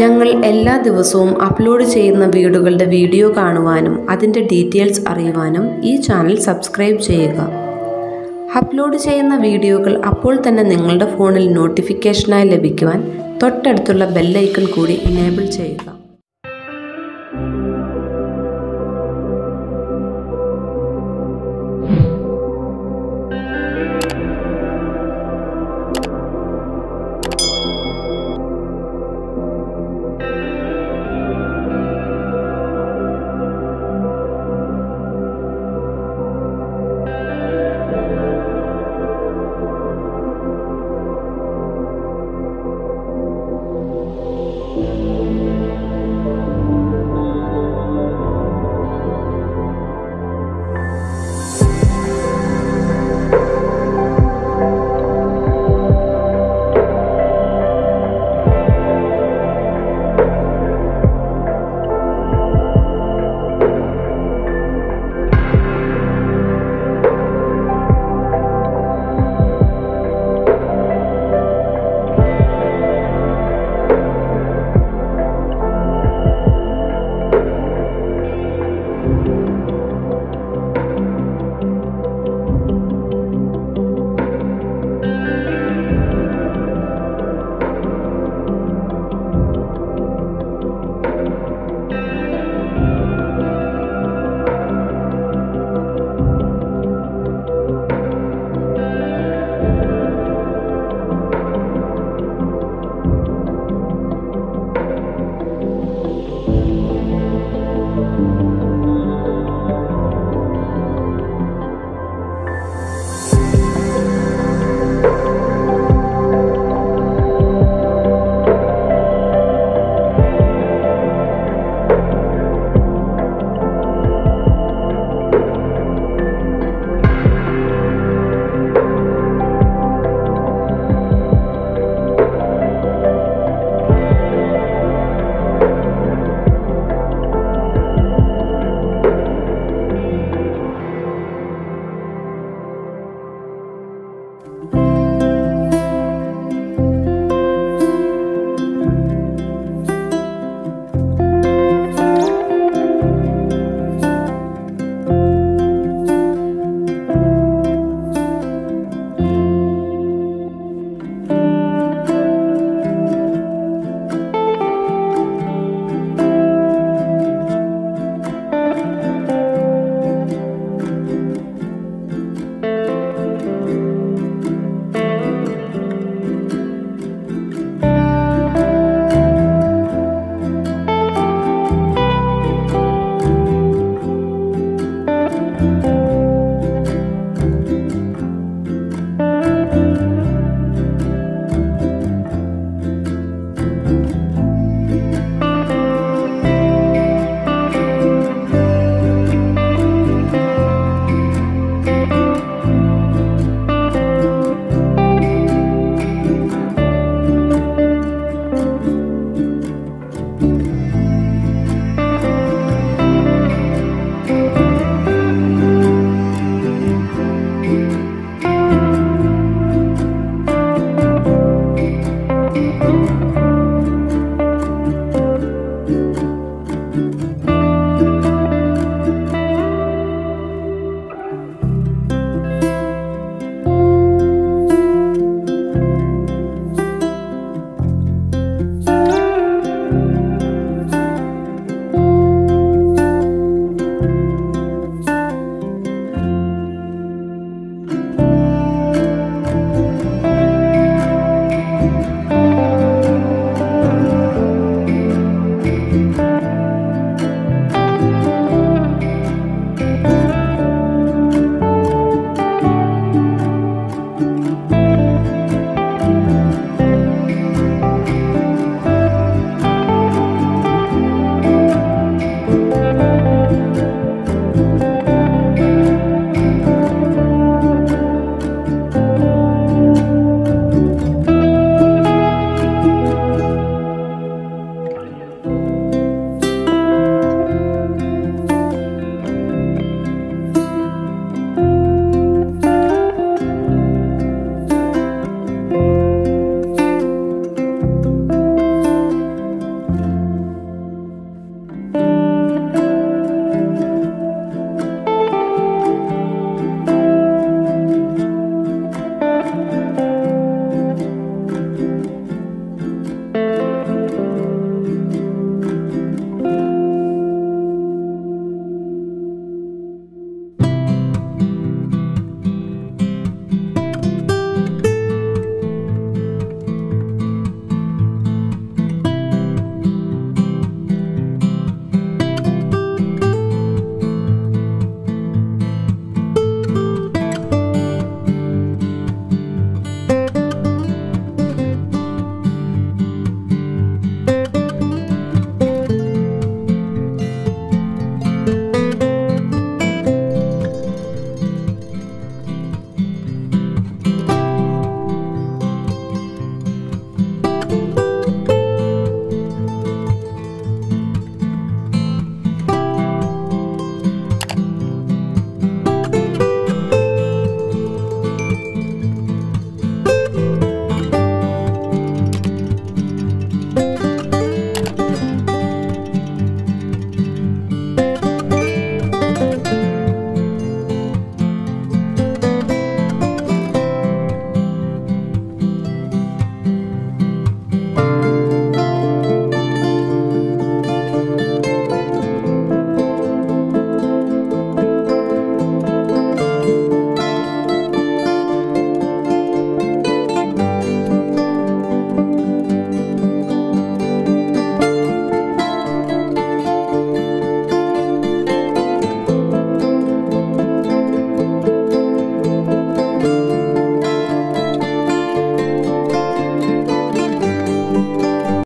ഞങ്ങൾ എല്ലാ ദിവസവും അപ്ലോഡ് ചെയ്യുന്ന വീടുകളുടെ വീഡിയോ കാണുവാനും അതിന്റെ ഡീറ്റെയിൽസ് അറിയുവാനും ഈ ചാനൽ സബ്സ്ക്രൈബ് ചെയ്യുക. അപ്ലോഡ് ചെയ്യുന്ന വീഡിയോകൾ അപ്പോൾ തന്നെ നിങ്ങളുടെ ഫോണിൽ നോട്ടിഫിക്കേഷനായി ലഭിക്കുവാൻ തൊട്ടടുത്തുള്ള ബെല്ലൈക്കൺ കൂടി ഇനേബിൾ ചെയ്യുക.